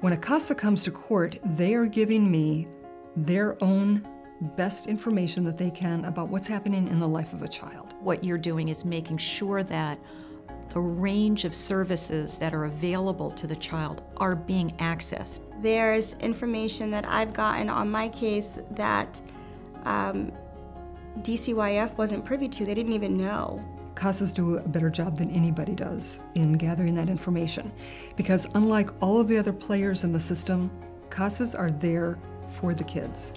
When a CASA comes to court, they are giving me their own best information that they can about what's happening in the life of a child. What you're doing is making sure that the range of services that are available to the child are being accessed. There's information that I've gotten on my case that um, DCYF wasn't privy to. They didn't even know. CASAs do a better job than anybody does in gathering that information because unlike all of the other players in the system, CASAs are there for the kids.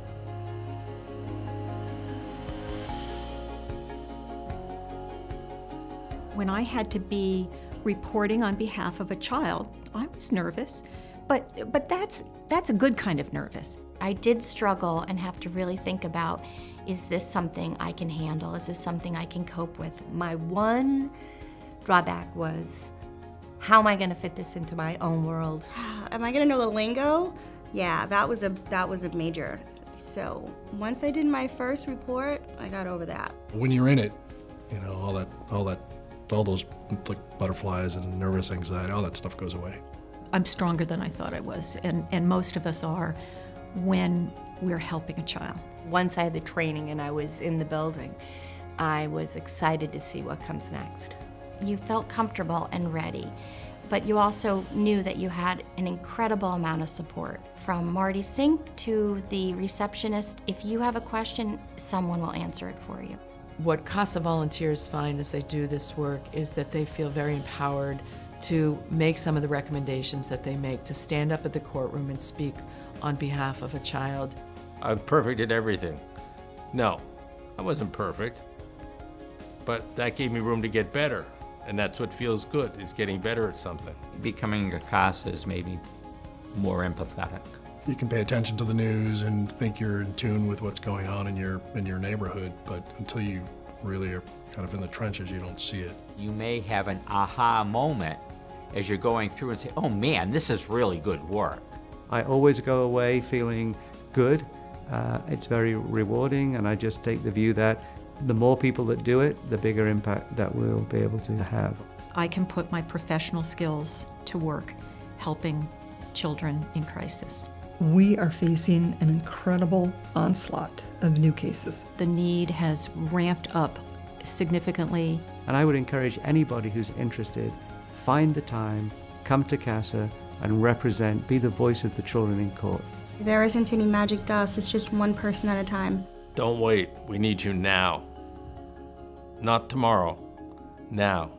When I had to be reporting on behalf of a child, I was nervous, but, but that's, that's a good kind of nervous. I did struggle and have to really think about is this something I can handle? Is this something I can cope with? My one drawback was how am I going to fit this into my own world? Am I going to know the lingo? Yeah, that was a that was a major. So, once I did my first report, I got over that. When you're in it, you know, all that all that all those like butterflies and nervous anxiety, all that stuff goes away. I'm stronger than I thought I was, and, and most of us are when we're helping a child. Once I had the training and I was in the building, I was excited to see what comes next. You felt comfortable and ready, but you also knew that you had an incredible amount of support. From Marcia Sink to the receptionist, if you have a question, someone will answer it for you. What CASA volunteers find as they do this work is that they feel very empowered to make some of the recommendations that they make, to stand up at the courtroom and speak on behalf of a child. I'm perfect at everything. No, I wasn't perfect. But that gave me room to get better. And that's what feels good, is getting better at something. Becoming a CASA is maybe more empathetic. You can pay attention to the news and think you're in tune with what's going on in your in your neighborhood, but until you really are kind of in the trenches, you don't see it. You may have an aha moment as you're going through and say, oh man, this is really good work. I always go away feeling good. Uh, it's very rewarding, and I just take the view that the more people that do it, the bigger impact that we'll be able to have. I can put my professional skills to work helping children in crisis. We are facing an incredible onslaught of new cases. The need has ramped up significantly. And I would encourage anybody who's interested, find the time, come to CASA, and represent, be the voice of the children in court. There isn't any magic dust, it's just one person at a time. Don't wait. We need you now. Not tomorrow. Now.